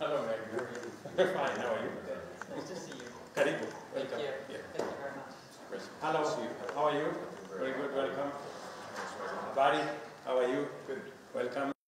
Hello, Maggie. Fine, how are you? Nice to see you. Karibu. Thank Welcome. you. Yeah. Thank you very much. Hello, how are you? Very good, welcome. Bari, how are you? Good. Welcome.